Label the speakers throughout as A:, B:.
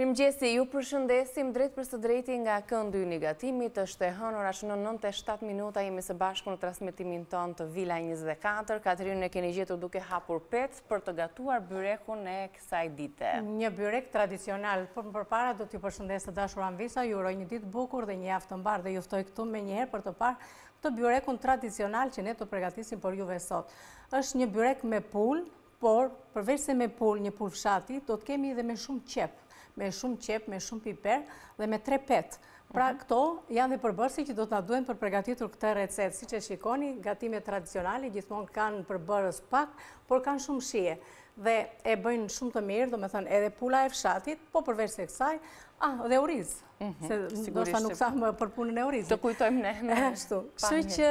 A: Mirëmëngjes, ju përshëndesim drejt për së drejti nga këndi ynë i gatimit, është e hënë ora shënon 9 e 7 minuta, jemi së bashku në transmetimin tonë te Vila 24, Katerinën e keni gjetur duke hapur petë për të gatuar byrekun e kësaj dite.
B: Një byrek tradicional, por më përpara do të të përshëndes e dashur Anvisa, ju uroj një ditë të bukur dhe një javë të mbarë dhe ju ftoj këtu menjëherë për të parë këtë byrekun tradicional që ne do përgatisim për juve sot. Është një byrek me pulë, por përveç se me pulë, një pulë fshati, do të kemi edhe me shumë qepë, me shumë qepë, me shumë piper dhe me tre petë. Pra mhm. këto janë dhe përbërësit që do të na duhen për të përgatitur këtë recetë. Siç e shikoni, gatimet tradicionale gjithmonë kanë përbërës pak, por kanë shumë shije. dhe e bëjnë shumë të mirë, domethënë edhe pula e fshatit, po përveç se kësaj, ah, dhe oriz, mhm, se ndoshta nuk thamë për punën e orizit.
A: Të kujtojmë ne.
B: E, ashtu. Kështu që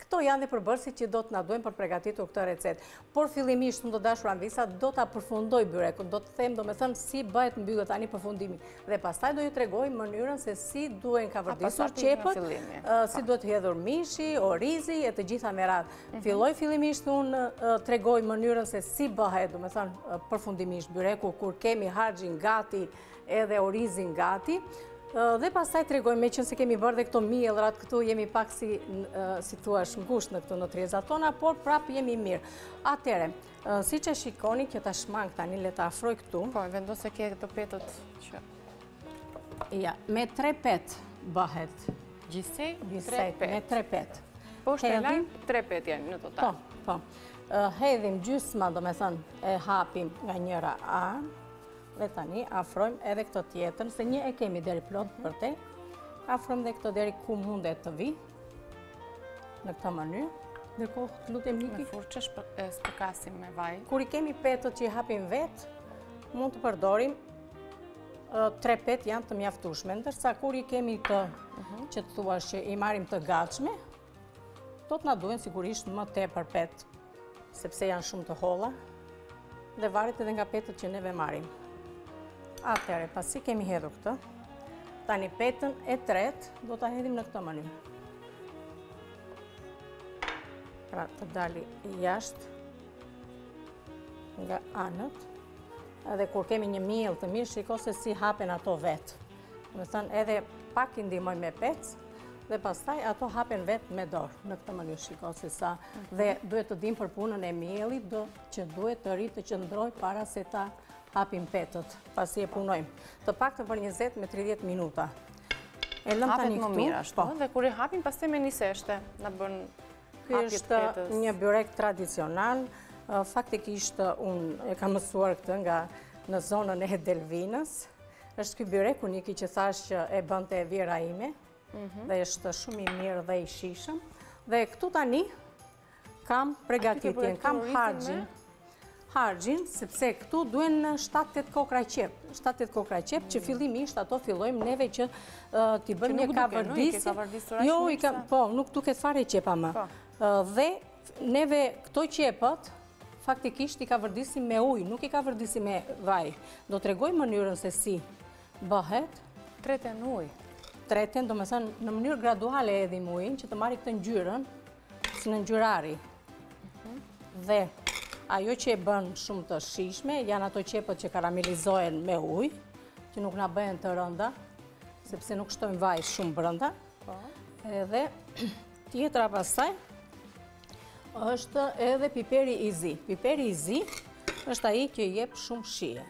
B: këto janë dhe përbërësit që do të na duhen për të përgatitur këtë recetë. Por fillimisht, e dashur Anvisa, do ta përfundoj byrekun, do të them, domethënë, si bëhet mbyllet tani përfundimi. dhe pastaj do ju tregoj mënyrën se si duhen kavërdisur qepët, si duhet të hedhur mishi, orizi e të gjitha me radhë. Mhm. Filloj fillimisht unë tregoj mënyrën se si bëhet, domethënë përfundimisht byreku, kur kemi harxhin gati edhe orizin gati, dhe pastaj tregoj meqenëse kemi bërë dhe këto miellrat këtu, jemi pak si të thuash ngushtë në këto tryezat tona, por prapë jemi mirë. Atëherë, Siç e shikoni, kjo ta shmang tani, le ta afroj këtu.
A: Po, e vendos se ke këto petët që...
B: Ja, me tre petë bëhet.
A: Gjithsej, tre petë.
B: Me tre petë.
A: Po, shtrojmë, tre petë janë në total.
B: Po, po. Hedhim gjysmën, domethënë, e hapim nga njëra anë. Dhe tani, afrojmë edhe këtë tjetrën, se një e kemi dhe plot për të. Afrojmë dhe këto deri ku mundet të vijë. Në këtë mënyrë. Ndërkohë, të lutem një
A: çikë. Me furçë spërkasim me vaj.
B: Kur i kemi petët që i hapim vetë, mund të përdorim tre petë janë të mjaftueshme. Ndërsa kur i kemi të mhm. si të thuash që i marrim të gatshme, do të na duhen sigurisht më tepër petë. Sepse janë shumë të holla dhe varet edhe nga petët që neve marrim. Atëherë, pasi kemi hedhur këtë, tani petën e tretë do ta hedhim në këtë mënyrë. Pra të dalë jashtë nga anët, edhe kur kemi një miell të mirë, shiko se si hapen ato vetë. Me thënë edhe pak i ndihmojmë me pec dhe pastaj ato hapen vetë me dorë në këtë mënyrë shiko se sa dhe duhet të dimë për punën e miellit do që duhet të rrijë të qëndrojë para se ta hapim petët pasi e punojmë të paktën për 20 me 30 minuta
A: e lëmë të një këtu mirë ashtu po. dhe kur i hapim pas të me një seshte në bën hapjen e
B: petës një byrek tradicional faktikisht unë e kam mësuar këtë nga në zonën e Delvinës Është ky byreku unik që thashë që e bënte e vjehrra ime, mhm. dhe është shumë i mirë dhe i shijshëm. Dhe këtu tani, kam pregatitur, kam harxhin. Harxhin, sepse këtu duhen një 7-8 kokrra qepë. 7-8 kokrra qepë, që fillimisht ato fillojmë neve që t'i bëjmë një kavërdisje. Jo, po, nuk duket fare qepa më. Po. Dhe neve këto qepët, Faktikisht i kavërdisim me ujë, nuk i kavërdisim me vaj. Do tregoj mënyrën se si bëhet.
A: Treten
B: në ujë. Treten, domethënë, në mënyrë graduale hedhim ujin, që të marri këtë ngjyrën, si ngjyrë ari. Mhm. Dhe ajo që e bën shumë të shijshme, janë ato qepët që karamelizohen me ujë, që nuk na bëhen të rënda, sepse nuk shtojmë vaj shumë brenda. Po. Dhe tjetra pastaj, është edhe piperi i zi. Piperi i zi është ai që jep shumë shije.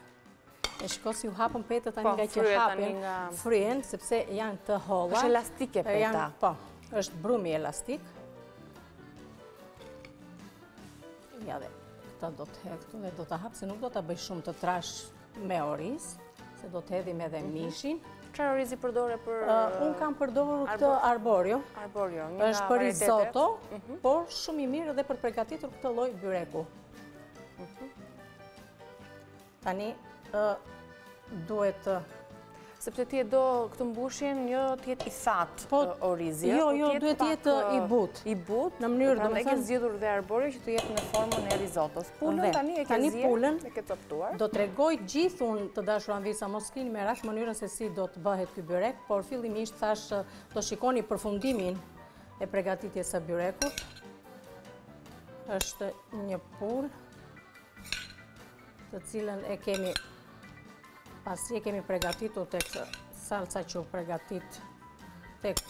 B: E shiko si u hapën petët tani po, ngaqë hapen fryhen, sepse janë të holla.
A: është elastike peta.
B: Po, është brumi elastik. Ja dhe, këtë do ta hedh këtu dhe do ta hap, se nuk do ta bëj shumë të trashë Me oriz, se do të hedhim edhe mhm. mishin.
A: Çfarë orizi përdore për...
B: Unë kam përdorur këtë arborio.
A: Arborio,
B: ngaqë është për risotto, mhm. por shumë i mirë dhe për pregatitur këtë lloj byreku. Mhm. Tani, duhet të...
A: Sepse ti e do këtë mbushjen jo të jetë i thatë
B: po, orizi, jo, jo, jo duhet të jetë i butë.
A: I butë,
B: në mënyrë
A: pra, domethënë, ke zgjedhur dhe arborio që të jetë në formën e rizotos. Pulën tani e ke zier. Tani pulën e ke copëtuar.
B: Do tregoj gjithë unë të dashur Anvisa mos kini merak mënyrën se si do të bëhet ky byrek, por fillimisht thashë do shikoni përfundimin e pregatitjes së byrekut. Është një pulë. të cilën e kemi pasi e kemi pregatitur tek salca që u pregatit tek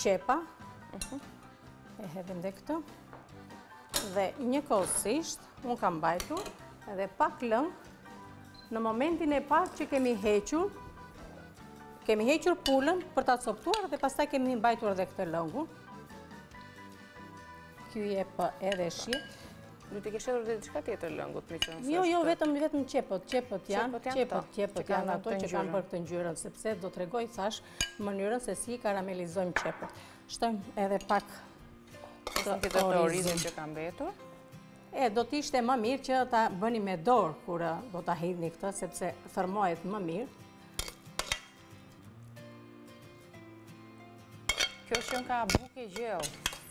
B: qepa, mhm. e hedhim dhe këtë, dhe njëkohësisht, unë kam mbajtur, edhe pak lëng, në momentin e parë që kemi hequr, kemi hequr pulën për ta copëtuar dhe pastaj kemi mbajtur dhe këtë lëngun, ky jep edhe shije,
A: Do të kishte edhe diçka tjetër lëngut me
B: qënë Jo, jo, vetëm i vetëm qepët, qepët janë, qepët, qepët janë ato që kanë bërë këtë ngjyrën, sepse do tregoj thashë mënyrën se si karamelizojmë qepët. Shtojmë edhe pak
A: të orizin që ka mbetur.
B: E, do të ishte më mirë që ta bëni me dorë, kur do ta hidhni këtë, sepse thërrmohet më mirë.
A: Kjo qenka bukë e gjellë.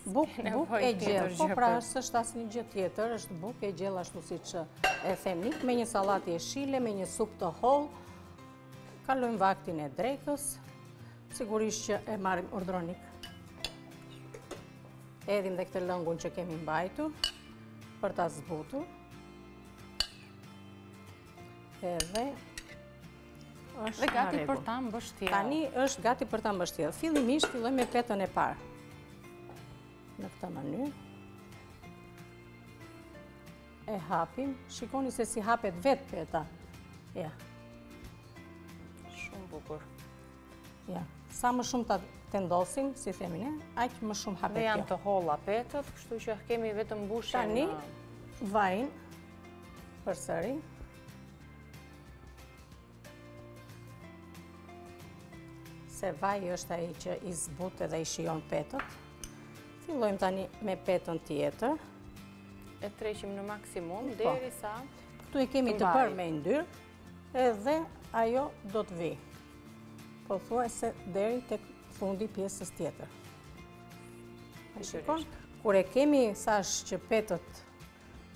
B: Bukë e gjellë, po pra së është asë një gjë tjetër, është buk e gjellë ashtu siç e themi, me një sallatë jeshile, me një supë të hollë, kalojmë vaktin e drekës, sigurisht që e marrim, urdhëroni. Hedhim dhe këtë lëngun që kemi mbajtur, për ta zbutur. Edhe,
A: Dhe gati për ta mbështjellë.
B: Tani është gati për ta mbështjellë. Fillimisht filloj me petën e parë. Në këtë mënyrë. E hapim. Shikoni se si hapet vetë peta. Ja.
A: Shumë bukur.
B: Ja. Sa më shumë ta tendosim, si themi ne, aq më shumë hapet kjo.
A: Dhe janë të holla petët, kështu që kemi vetëm mbushjen...
B: Tani, vajin, përsëri. Se vaji është ai që i zbut edhe i shijon petët. Fillojmë tani me petën tjetër.
A: E tërheqim në maksimum, po. derisa...
B: Këtu e kemi të bërë me yndyrë, edhe ajo do të vijë. Pothuajse deri te fundi i pjesës tjetër. Kur e kemi thashë që petët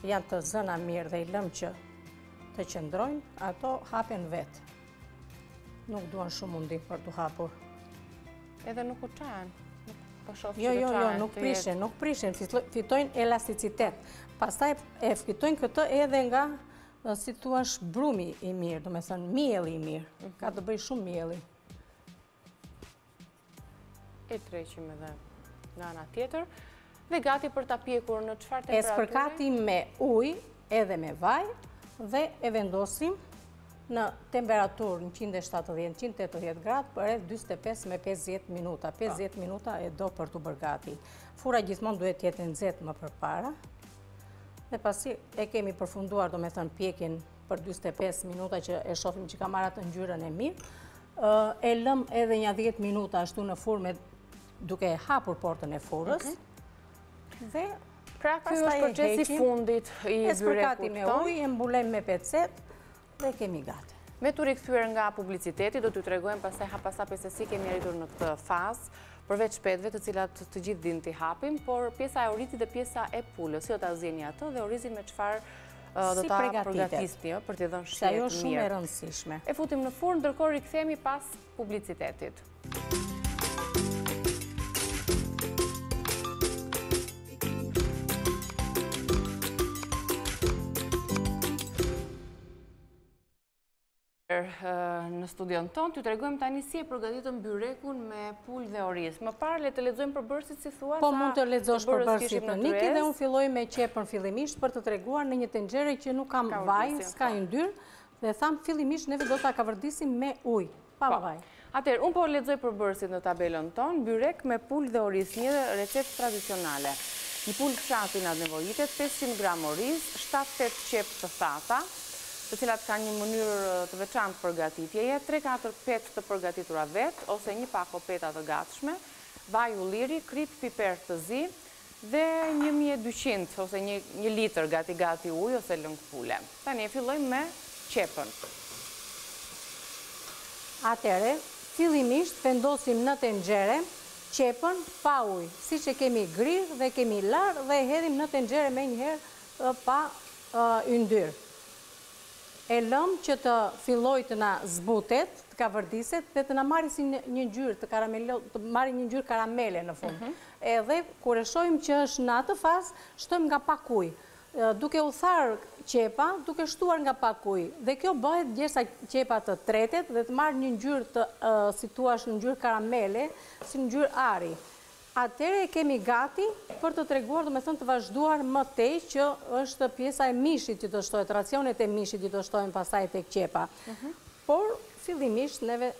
B: Janë të zëna mirë dhe i lëmë që të qëndrojnë, ato hapen vetë. Nuk duan shumë mundim për t'u hapur.
A: Edhe nuk u çanë.
B: Po jo, jo, jo, nuk prishen, nuk prishen, fitojnë elasticitet. Pastaj e fitojnë këtë edhe nga, siç thashë, brumi i mirë, domethënë, mielli i mirë. Mhm. Ka të bëjë shumë mielli.
A: E tërheqim edhe nga ana tjetër. Dhe gati për ta pjekur në çfarë temperature?
B: E spërkatim me ujë edhe me vaj dhe e vendosim në temperaturë 170-180 gradë për rreth 45 me 50 minuta. 50 minuta e do për t'u bërë gati. Furra gjithmonë duhet të jetë e nxehtë më përpara. Dhe pasi e kemi përfunduar domethënë pjekjen për 25 minuta që e shofim që ka marrë atë ngjyrën e mirë, e lëm edhe një 10 minuta ashtu në furrë duke e hapur portën e
A: furrës, dhe pra kjo është procesi i fundit i
B: byrekut. E spërkatim me ujë, e mbulojmë me pecetë dhe e kemi gati.
A: Me t'u rikthyer nga publiciteti, do t'ju tregojmë pastaj hap pas hapi se si kemi arritur në këtë fazë, përveç petëve të cilat të gjithë dimë t'i hapim, por pjesa e orizit dhe pjesa e pulës, si do ta zieni atë dhe orizin me çfarë do ta përgatisni për t'i dhënë shije të mirë. Ajo
B: është shumë e rëndësishme.
A: E futim në furrë, ndërkohë rikthehemi pas publicitetit. në studion tonë, t'ju tregojmë tani si e përgatitëm byrekun me pulë dhe oriz. Më parë, le të lexojmë përbërësit si thua,
B: po mund të lexosh përbërësit ti Niki dhe unë filloj me qepën fillimisht për të treguar në një tenxhere që nuk kam vaj, s'ka yndyrë, dhe thamë fillimisht neve do ta kavërdisim me ujë. Pa vaj.
A: Atëherë, unë po lexoj përbërësit në tabelën tonë, byrek me pulë dhe oriz, një recetë tradicionale. Një pulë fshati na nevojitet, pesëqind gramë oriz, shtatë tetë qepë të thata, të cilat kanë një mënyrë të veçantë përgatitjeje, tre katër petë të përgatitura vetë ose një pako peta të gatshme, vaj ulliri, kripë, piper të zi, Dhe një mijë e dyqind ose një një litër gati gati ujë ose lëng pule. Tani e fillojmë me qepën.
B: Atëherë, fillimisht vendosim në tenxhere qepën pa ujë, siç e kemi grirë dhe e kemi larë dhe e hedhim në tenxhere menjëherë pa yndyrë. E lëmë që të fillojë të na zbutet, të kavërdiset dhe të na marrë si një ngjyrë të karamelo, të marrë një ngjyrë karamele në fund. Edhe kur e shohim që është në atë fazë, shtojmë nga pak ujë, duke u tharë qepa, duke shtuar nga pak ujë, dhe kjo bëhet gjersa qepa të tretet dhe të marrë një ngjyrë të, si t'i thuash, në ngjyrë karamele, si në ngjyrë ari. Atëherë e kemi gati për të treguar, domethënë të vazhduar më tej që është pjesa e mishit që do shtohet, racionet e mishit që do shtohen pastaj tek qepa. Por fillimisht neve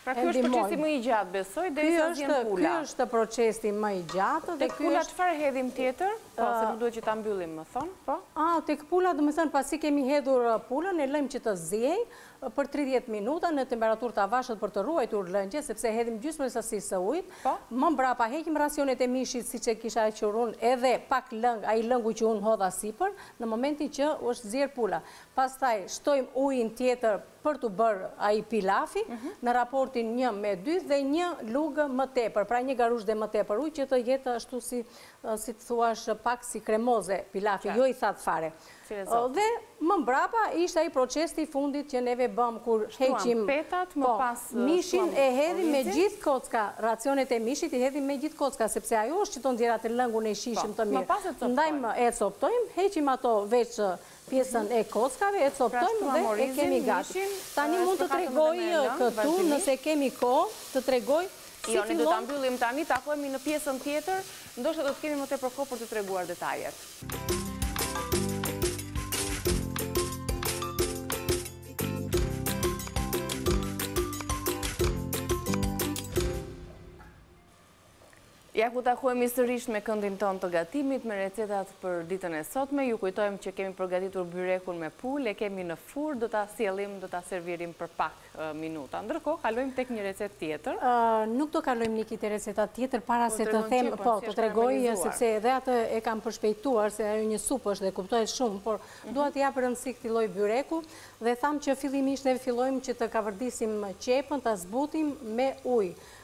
A: Pra ky është procesi më i gjatë besoj derisa zien pula.
B: Ky është procesi më i gjatë.
A: Tek pula çfarë hedhim tjetër? Po, se më duhet që ta mbyllim më thonë, po?
B: A, tek pula domethënë pasi kemi hedhur pulën e lëmë që të ziejë për 30 minuta në temperaturë të avashtë për të ruajtur lëngjet, sepse hedhim gjysmën e sasisë së ujit, po? më mbrapa heqim racionet e mishit siç i kisha hequr unë edhe pak lëng, ai lëngu që unë hodha sipër, në momentin që është zierë pula. Pastaj, shtojmë ujin tjetër për t'u bërë ai pilafi, në raportin një me dy dhe një lugë më tepër, pra një garuzhde më tepër ujë që të jetë ashtu si si të thuash pak si kremoze pilafi, jo i thatë fare. Dhe më mbrapa ishte ai procesi i fundit që neve bëmë kur heqim mishin e hedhim me gjithë kocka, racionet e mishit i hedhim me gjithë kocka, sepse ajo është që të nxjerrë atë lëngun e shijshëm të mirë. Më pas e coptojmë, heqim ato veç pjesën e kockave, e coptojmë dhe e kemi gati. Tani mund të tregoj këtu, nëse kemi kohë, të tregoj si fillon.
A: Jo, ne do ta mbyllim tani, takohemi në pjesën tjetër, ndoshta do të kemi më tepër kohë për të treguar detajet. Ja ku takohemi sërish me këndin tonë të gatimit, me recetat për ditën e sotme. Ju kujtojmë që kemi përgatitur byrekun me pulë, e kemi në furrë, do ta sjellim, do ta servirim për pak minuta. Ndërkohë, kalojmë tek një recetë tjetër.
B: Nuk do kalojmë Niki te receta tjetër para se të them, po, të të tregoj sepse edhe atë e kam përshpejtuar se ajo një supë është dhe kuptohet shumë, por dua t'i jap rëndësi këtij lloj byreku dhe thamë që fillimisht ne fillojmë që të kavërdisim qepën, ta zbutim me ujë.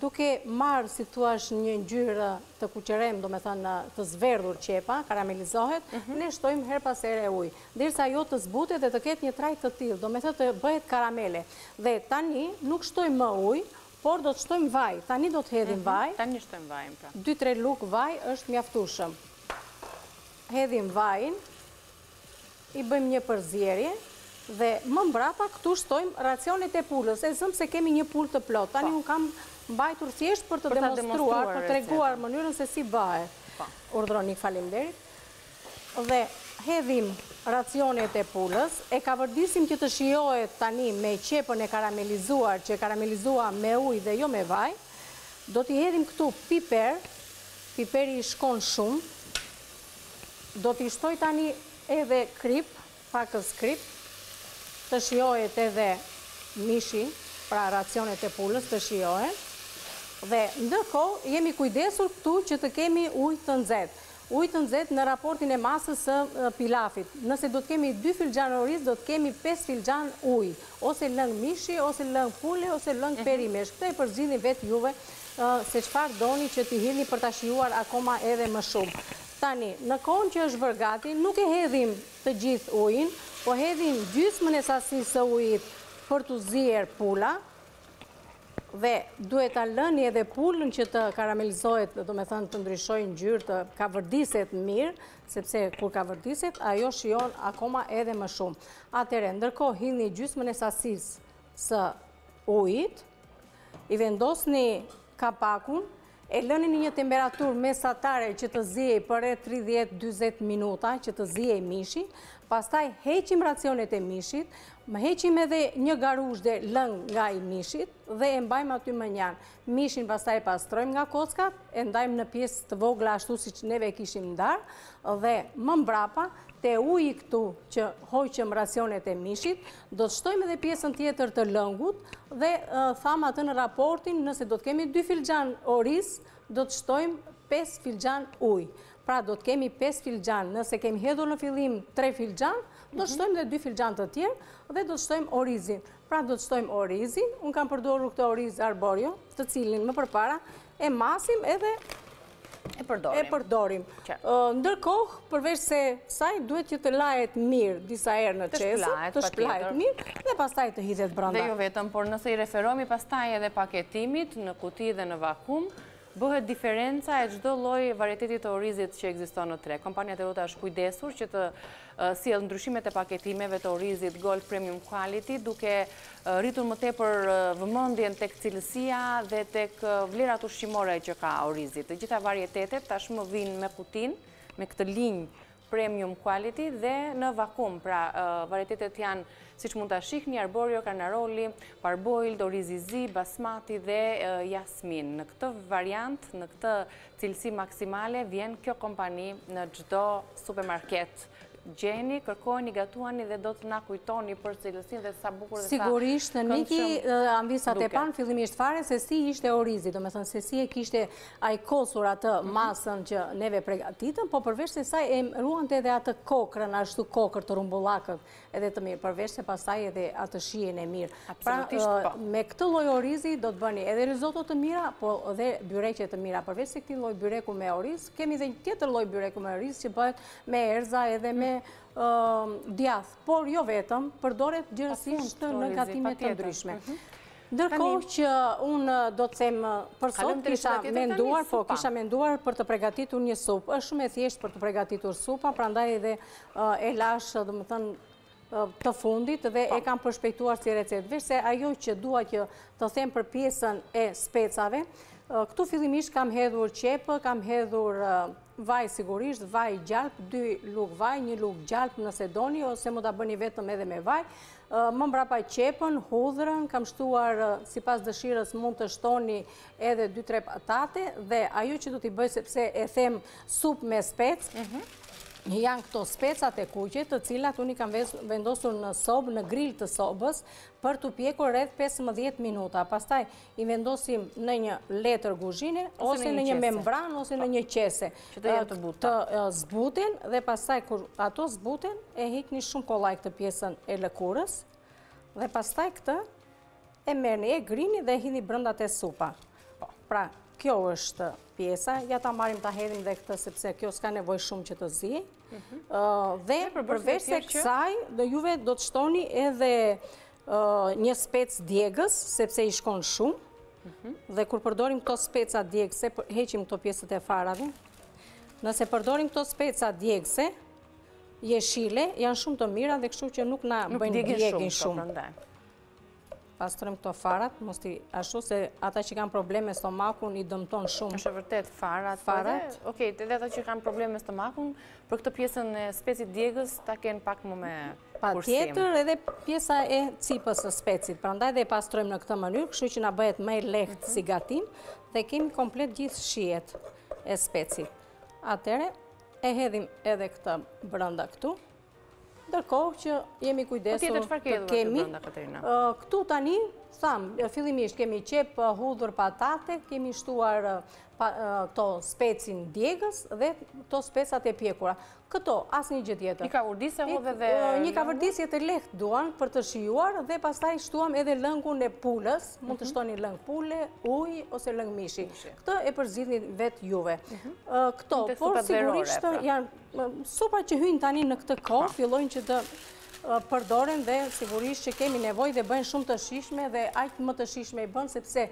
B: duke marrë si të thuash një ngjyrë të kuqeremë, domethënë të zverdhur qepa, karamelizohet, ne shtojmë herë pas here ujë, derisa ajo të zbutet dhe të ketë një trajtë të tillë, domethënë të bëhet karamele. Dhe tani nuk shtojmë më ujë, por do të shtojmë vaj. Tani do të hedhim vaj.
A: Tani shtojmë vajin pra.
B: Dy tre lugë vaj është mjaftueshëm. Hedhim vajin. I bëjmë një përzierje dhe më mbrapa këtu shtojmë racionet e pulës. E zëmë se kemi një pulë të plotë. Tani unë kam mbajtur thjesht për të demonstruar, për të treguar mënyrën se si bëhet. Urdhëroni, faleminderit. Dhe hedhim racionet e pulës, e kavërdisim që të shijohet tani me qepën e karamelizuar, që e karamelizuam me ujë dhe jo me vaj. Do t'i hedhim këtu piper, piperi i shkon shumë, Do t'i shtoj tani edhe krip, pakëz krip, të shijohet edhe mishi, pra racionet e pulës të shijohen. Dhe ndërkohë jemi kujdesur këtu që të kemi ujë të nxehtë. Ujë të nxehtë në raportin e masës së pilafit. Nëse do të kemi dy filxhanë oriz, do të kemi pesë filxhanë ujë. Ose lëng mishi, ose lëng pule, ose lëng perimesh. Këtë e përzgjidhni vetë juve. se çfarë doni që t'i hidhni për ta shijuar akoma edhe më shumë. Tani, në kohën që është bërë gati, nuk e hedhim të gjithë ujin, po hedhim gjysmën e sasisë së ujit për t'u zier pula dhe duhet ta lëni edhe pulën që të karamelizohet, domethënë të ndryshojë ngjyrë, të kavërdiset mirë, sepse kur kavërdiset, ajo shijon akoma edhe më shumë. Atëherë, ndërkohë, hidhni gjysmën e sasisë së ujit, i vendosni kapakun, e lëni në një temperaturë mesatare që të ziejë për rreth 30-40 minuta që të ziejë mishi, pastaj heqim racionet e mishit, më heqim edhe një garuzhde lëng nga i mishit dhe e mbajmë aty mënjanë. Mishin pastaj e pastrojmë nga kockat, e ndajmë në pjesë të vogla ashtu siç neve e kishim ndarë, dhe më mbrapa, te uji këtu që hoqëm racionet e mishit, do të shtojmë edhe pjesën tjetër të lëngut, dhe thamë atë në raportin, nëse do të kemi 2 filxhan oriz, do të shtojmë 5 filxhan ujë. Pra do të kemi 5 filxhan, nëse kemi hedhur në fillim 3 filxhan, do të shtojmë dhe 2 filxhan të tjerë, dhe do të shtojmë orizin. Pra do të shtojmë orizin, unë kam përdorur këtë oriz arborio, të cilin më përpara e masim edhe e përdorim. Ndërkohë, përveç kësaj, duhet që të lahet mirë disa herë në qesë, të shplahet mirë, dhe pastaj të hidhet brënda.
A: Dhe jo vetëm, por nëse i referohemi pastaj edhe paketimit në kuti dhe në vakum, Bëhet diferenca e çdo lloj varieteti të orizit që ekziston në treg. Kompania Teruta është kujdesur që të sjellë ndryshimet e paketimeve të orizit Gold Premium Quality, duke rritur më tepër vëmendjen tek cilësia dhe tek vlerat ushqimore që ka orizi. Të gjitha varietetet tashmë vijnë me kutinë, me këtë linjë premium quality dhe në vakum, pra varietetet janë, siç mund ta shihni, arborio, karnaroli, parboiled, oriz i zi, basmati dhe jasmin. Në këtë variant, në këtë cilësi maksimale, vjen kjo kompani në çdo supermarket. Gjejeni, kërkojeni, gatuajeni dhe do të na kujtoni për cilësinë dhe sa bukur dhe sa
B: këndshëm duket. Sigurisht, Niki, amvisat e panë, fillimisht fare, se si ishte orizi, domethënë, se si e kishte ajkosur atë masën që neve përgatitëm, po përveç kësaj e ruante edhe atë kokrrën, ashtu kokërr të rrumbullakët edhe të mirë, përveç se pastaj edhe atë shijen e mirë. Pra, po. me këtë lloj orizi do të bëni edhe rizoto të mira, po edhe byreqe të mira, përveç se këtij lloj byreku me oriz, kemi dhe një tjetër lloj byreku me oriz që bëhet me erëza edhe me djath, por jo vetëm, përdoret gjerësisht në gatime të ndryshme. Mhm. Ndërkohë që unë do të them për sot kisha menduar, po kisha menduar për të pregatitur një supë. Është shumë e thjeshtë për të pregatitur supa, prandaj edhe e lashë, domethënë, të fundit dhe e kam përshpejtuar si recetë. Veçse ajo që dua që të them për pjesën e specave, këtu fillimisht kam hedhur qepë, kam hedhur vaj sigurisht, vaj gjalpë, dy lugë vaj, një lugë gjalpë nëse doni, ose mund ta bëni vetëm edhe me vaj, nëse doni, Më mbrapa qepën, hudhrën, kam shtuar sipas dëshirës mund të shtoni edhe dy tre patate dhe ajo që do t'i bëj sepse e them supë me speca, janë këto specat e kuq të cilat unë i kam vendosur në sobë, në grill të sobës për t'u pjekur rreth pesëmbëdhjetë minuta. Pastaj i vendosim në një letër guzhine, ose në një membranë, ose në një qese,
A: që të jenë të buta.
B: Të zbuten, dhe pastaj, kur ato zbuten, e hiqni shumë kollaj këtë pjesën e lëkurës, dhe pastaj këtë, e merrni, e grini dhe e hidhni brenda te supa. Po. Pra, kjo është pjesa, ja ta marrim ta hedhim dhe këtë, sepse kjo s'ka nevojë shumë që të ziejë, mhm. dhe përveçse kësaj, ju do t'i shtoni edhe Një spec djegës, sepse i shkon shumë, mhm. dhe kur përdorim këto speca djegëse, heqim këto pjesët e farave, nëse përdorim këto speca djegëse, jeshile, janë shumë të mira dhe kështu që nuk na bëjnë djegin shumë. Pastrojmë këto farat, mos ti ashtu se ata që kanë probleme stomakun i dëmton shumë.
A: Është vërtet, farat, farat. Okej, dhe ata që kanë probleme stomakun, për këtë pjesën e specit djegës, ta kenë pak më me...
B: Patjetër edhe pjesa e cipës së specit, prandaj dhe e pastrojmë në këtë mënyrë, kështu që na bëhet më e lehtë mhm. si gatim, dhe kemi komplet gjithë shijet e specit. Atëherë, e hedhim edhe këtë brenda këtu, Ndërkohë që jemi kujdesur po
A: të kemi,
B: këtu tani, thamë, fillimisht kemi qepë hudhër patate, kemi shtuar këto specin djegës dhe këto specat e pjekura. Këto, asnjë gjë tjetër.
A: Një kavërdisje, e hodhe dhe
B: lëngun? Një kavërdisje të lehtë duan për të shijuar dhe pastaj shtuam edhe lëngun e pulës, mund të mhm. shtoni lëng pule, ujë ose lëng mishi. Këtë e përzgjidhni vetë juve. Mhm. Këto, por sigurisht pra. janë supa që hyjnë tani në këtë kohë, po. fillojnë që të përdoren dhe sigurisht që kemi nevojë dhe bëhen shumë të shijshme dhe aq më të shijshme i bën sepse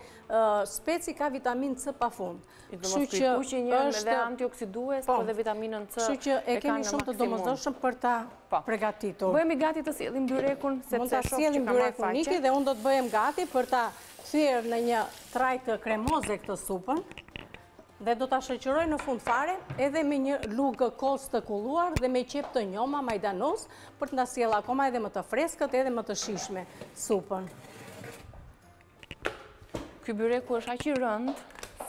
B: speci ka vitaminë C pa fund.
A: Kështu që është... Kështu që antioksidues, po dhe vitaminën C
B: e kanë në maksimum. Kështu që e kemi shumë të domozdoshëm për ta po. pregatitur.
A: Bëhemi gati të sjellim byrekun, se të shoh që ka marrë faqe.
B: Niki dhe unë do të bëhem gati për ta thyer në një trajtë kremoze këtë supën dhe do ta shoqëroj në fund fare edhe me një lugë kos të kulluar dhe me qepë të njoma majdanoz për të na e sjellë akoma edhe më të freskët edhe më të shijshme supën.
A: Ky byreku është aq i rëndë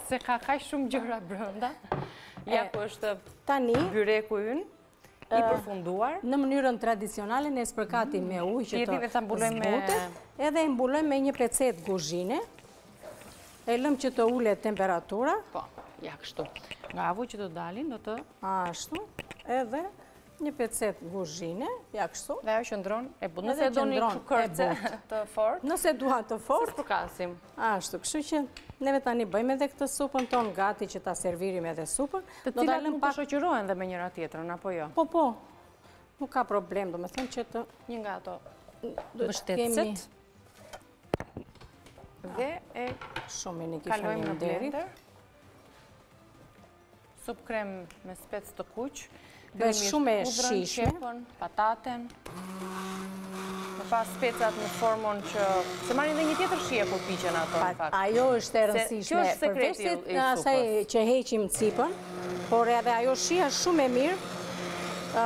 A: se ka kaq shumë gjëra brenda. Ja ku është tani byreku ynë i përfunduar.
B: Në mënyrën tradicionale ne spërkasim me ujë që të zbutet, edhe e mbulojmë me një pecet guzhine. E lëm që të ulet temperatura.
A: Po, ja kështu. Nga avulli që do dali, do të...
B: Ashtu, edhe Një pecet guzhine, ja kështu.
A: Dhe ajo qëndron e butë. Nëse e do një kërce, të fort.
B: Nëse duam të fortë.
A: S'e spërkasim.
B: Ashtu, kështu që neve tani bëjmë edhe këtë supën tonë gati që ta servirim edhe supën.
A: Të cilat mund të shoqërohen dhe me njëra tjetrën, apo jo?
B: Po, po. Nuk ka problem, domethënë që të...
A: Një nga ato bështetësit. Dhe e kalojmë në blender. Supë krem me spec të kuq.
B: Dhe shumë e shijshme.
A: Qepën, pataten. Më pas specat në formën që... Se marrin dhe një tjetër shije kur piqen ato në fakt.
B: Ajo është e rëndësishme. Përveç asaj që heqim cipën, por edhe ajo shija shumë e mirë.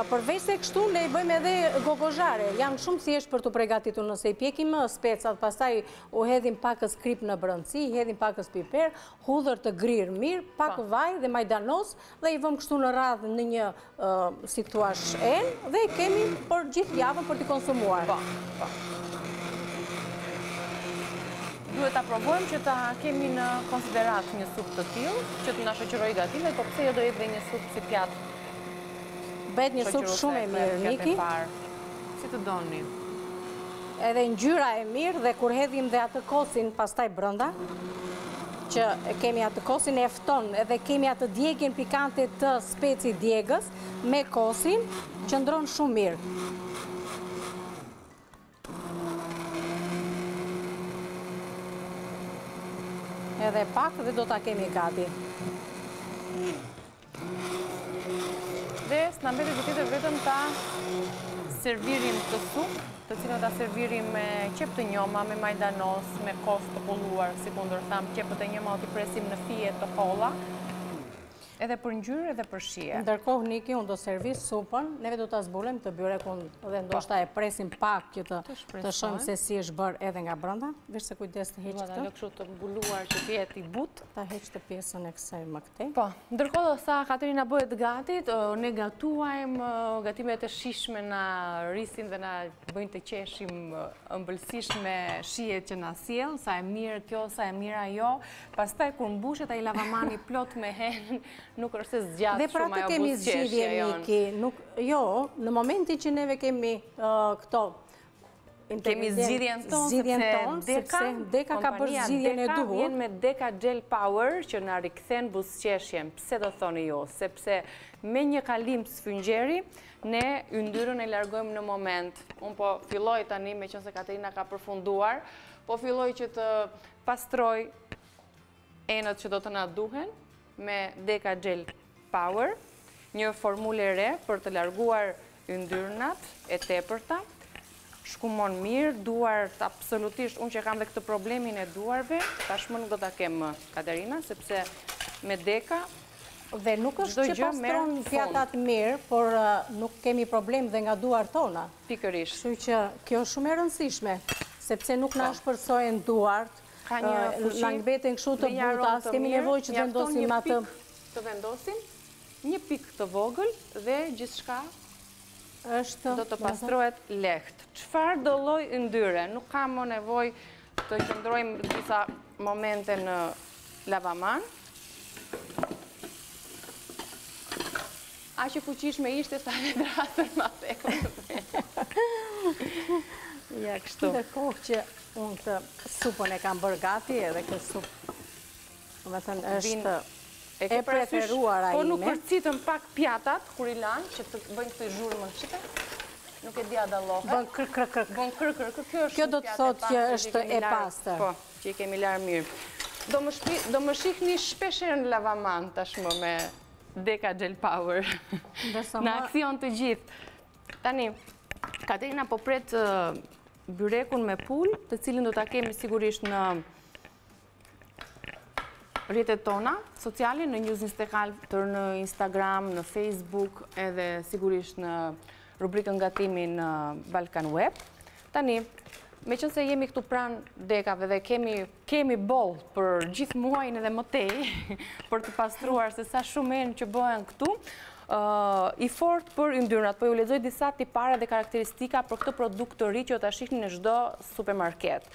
B: Përveç se kështu, ne i bëjmë edhe gogozhare. Janë shumë thjesht për t'u pregatitur nëse i pjekim specat, pastaj u hedhim pakëz kripë në brëndësi, i hedhim pakëz piper, Hudhër të grirë mirë, pak vaj dhe majdanoz dhe i vëmë kështu në radhë në një, si t'i thuash, enë dhe i kemi për gjithë javën për t'i konsumuar.
A: Po, po. Duhet ta provojmë që ta kemi në konsideratë një supë të tillë, që të na shoqërojë gatimet, po përse jo të jetë dhe një supë si pjatë.
B: Bëhet një supë shumë e mirë, Miki.
A: Si të doni.
B: Edhe ngjyra e mirë dhe kur hedhim dhe atë kosin pastaj brënda, që kemi atë kosin e ftohtë edhe kemi atë djegien pikante të speci djegës me kosin qëndron shumë mirë. Edhe pak dhe do ta kemi gati.
A: Dhe s'na mbetet gjë tjetër vetëm ta servirim këtë supë, të cilën ta servirim me qepë të njoma, me majdanoz, me kos të kulluar, sikundër thamë, qepët e njoma do t'i presim në fije të holla, edhe për ngjyrë edhe për shije.
B: Ndërkohë, Miki, unë do servis supën, neve do ta zbulojmë këtë byrekun dhe ndoshta e presim pak që ta shohim se si është bërë edhe nga brënda, veçse kujdes ta heq
A: këtë. Do ta lë kshu të mbuluar që të jetë i butë.
B: Ta heq këtë pjesën e kësaj më
A: Po, ndërkohë sa Katerina bëhet gati, ne gatuajmë gatimet e shijshme na rrisin dhe na bëjnë të qeshim ëmbëlsisht me shijet që na sjell, sa e mirë kjo, sa e mirë ajo, pastaj kur mbushet ai lavamani plot me enë, nuk është se zgjat shumë ajo buzëqeshje.
B: Dhe për atë kemi zgjidhje, Miki, jo, në momentin që neve kemi këto,
A: Kemi zgjidhjen tonë, zgjidhjen tonë, sepse
B: Deka ka bërë zgjidhjen e duhur.
A: Vjen me Deka Gel Power që na rikthen buzëqeshjen. Pse do thoni ju? Sepse me një kalim të sfyngjeri, ne yndyrën e largojmë në moment. Unë po filloj tani, meqënëse Katerina ka përfunduar, po filloj që të pastroj Enët që do të na duhen me Deka Gel Power, një formulë e re për të larguar yndyrnat e tepërta, shkumon mirë, duart absolutisht, unë që kam dhe këtë problemin e duarve, tashmë nuk do ta kem më Katerina, sepse me Deka,
B: dhe nuk është që pastron pjatat mirë, por uh, nuk kemi problem dhe nga duart tona.
A: Pikërisht.
B: Kështu që kjo është shumë e rëndësishme, sepse nuk na po. shpërsohen duart, Ka një fuqi dhe një aromë të mirë, mjafton një pikë të vendosim,
A: një pikë të vogël dhe gjithçka do të pastrohet lehtë. Çfarëdolloj yndyre, nuk ka më nevojë të qëndrojmë disa momente në lavaman. Aq e fuqishme ishte sa edhe Drastër Matheu
B: në vete. Ja kështu. Ndërkohë që unë këtë supën e kam bërë gati edhe këtë supë. Domethënë është e preferuara ime.
A: Po nuk kërcitën pak pjatat kur i lan që të bëjnë këtë zhurmën çike? Nuk e di a dallohet.
B: Bën krk krk krk.
A: Bën krk krk krk.
B: Kjo do të thotë që është e pastër.
A: Po, që i kemi larë mirë. Do më shihni shpesherë në lavaman tashmë me Deka Gel Power. Në aksion të gjithë. Tani, Katerina po pret byrekun me pulë, të cilin do ta kemi sigurisht në rrjetet tona sociale, në News njëzet e katër, në Instagram, në Facebook, edhe sigurisht në rubrikën gatimi në Balkan Web. Tani, meqënëse jemi këtu pranë dekave dhe kemi boll për gjithë muajin edhe më tej për të pastruar se sa shumë enë që bëhen këtu, i fortë për yndyrnat, po ju lexoj disa tipare dhe karakteristika për këtë produkt të ri që do ta shikni në çdo supermarket.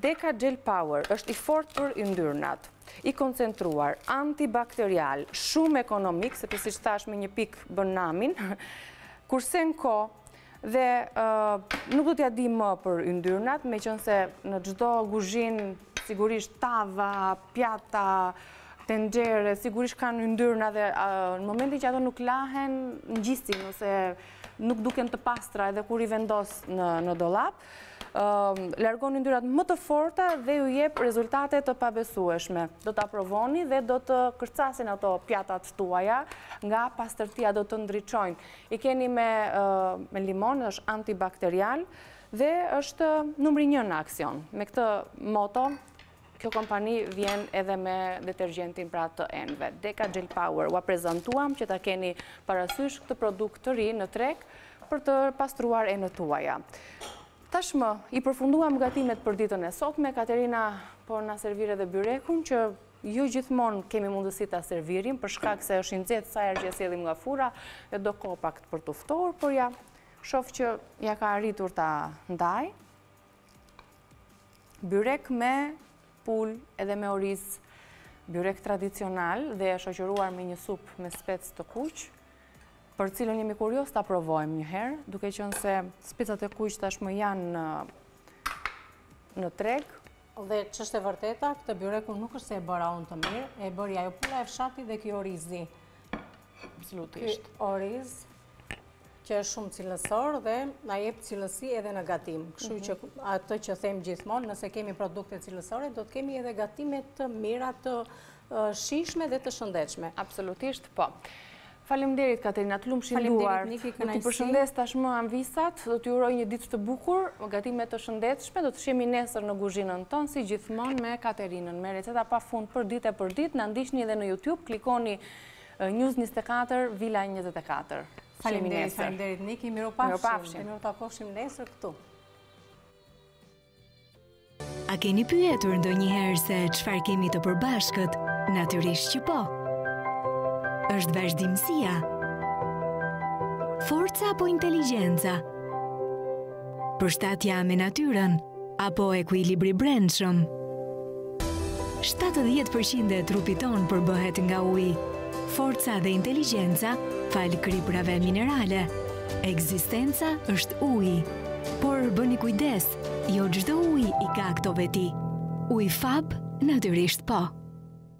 A: Deka Gel Power është i fortë për yndyrnat, i koncentruar, antibakterial, shumë ekonomik, sepse siç thashë me një pikë bën namin, kursen kohë, Dhe nuk do t'ia di më për yndyrnat, meqënëse në çdo guzhinë, sigurisht tava, pjata, tenxhere, sigurisht kanë yndyrna dhe në momentin që ato nuk lahen ngjisin, ose nuk duken të pastra edhe kur i vendos në dollap, largon yndyrat më të forta dhe ju jep rezultate të pabesueshme. Do ta provoni dhe do të kërcasin ato pjatat tuaja nga pastërtia do të ndriçojnë. I keni me limon, është antibakterial dhe është numri një në aksion. Me këtë moto, kjo kompani vjen edhe me detergjentin pra të enëve. Deka Gel Power, ua prezantuam që ta keni parasysh këtë produkt të ri në treg për të pastruar enët tuaja. Tashmë, i përfunduam gatimet për ditën e sotme, Katerina po na servir edhe byrekun që Jo gjithmonë kemi mundësi ta servirim për shkak se është i nxehtë sa herë që e sjellim nga furra dhe do kohë pak për t'u ftohur, por ja shoh që ia ka arritur ta ndajë. Byrek me pulë edhe me oriz, byrek tradicional dhe e shoqëruar me një supë me spec të kuq, për të cilën jemi kuriozë ta provojmë një herë, duke qenë se specat e kuq tashmë janë në treg.
B: Dhe ç'është e vërteta, këtë byrekun nuk është se e bëra unë të mirë, e bëri ajo pula e fshatit dhe ky orizi.
A: Absolutisht.
B: Ky oriz, që është shumë cilësor dhe na jep cilësi edhe në gatim. Kështu që mhm. atë që them gjithmonë, nëse kemi produkte cilësore, do të kemi edhe gatime të mira të shijshme dhe të shëndetshme.
A: Absolutisht, po. Faleminderit Katerina, të lumshin
B: duart. Do
A: t'i përshëndes tashmë amvisat, do t'i uroj një ditë të bukur, gatime të shëndetshme, do të shihemi nesër në kuzhinën tonë si gjithmonë me Katerinën, me receta pafund përditë e përditë, na ndiqni edhe në YouTube, klikoni News njëzet e katër, Vila njëzet e katër.
B: Faleminderit, faleminderit Niki, mirupafshim, mirutakofshim nesër këtu.
C: A keni pyetur ndonjëherë se çfarë kemi të përbashkët? Natyrisht që po. Është vazhdimësia. Forca apo inteligjenca? Përshtatja me natyrën apo ekuilibri i brendshëm? 70% e trupit tonë përbëhet nga uji. Forca dhe inteligjenca falë kripërave minerale. Ekzistenca është uji. Por bëni kujdes, jo çdo ujë i ka këto veti. Uji Fab, natyrisht po.